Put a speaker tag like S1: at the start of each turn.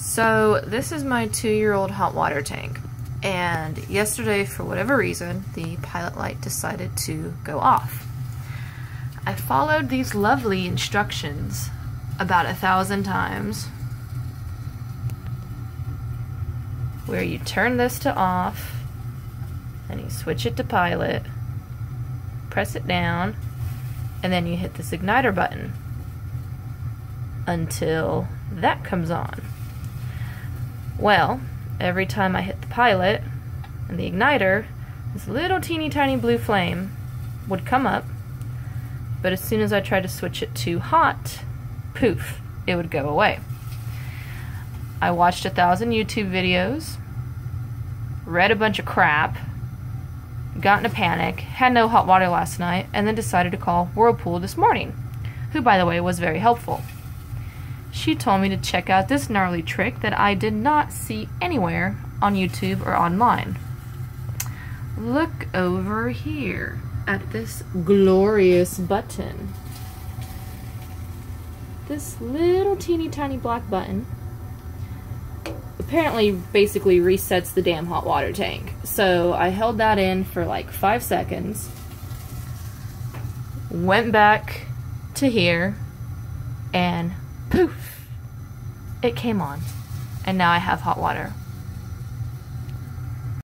S1: So this is my two-year-old hot water tank. And yesterday, for whatever reason, the pilot light decided to go off. I followed these lovely instructions about a thousand times where you turn this to off and you switch it to pilot press it down and then you hit this igniter button until that comes on well every time I hit the pilot and the igniter this little teeny tiny blue flame would come up but as soon as I tried to switch it to hot poof, it would go away. I watched a thousand YouTube videos, read a bunch of crap, got in a panic, had no hot water last night, and then decided to call Whirlpool this morning, who, by the way, was very helpful. She told me to check out this gnarly trick that I did not see anywhere on YouTube or online. Look over here at this glorious button this little teeny tiny black button apparently basically resets the damn hot water tank. So I held that in for like five seconds, went back to here, and poof, it came on. And now I have hot water.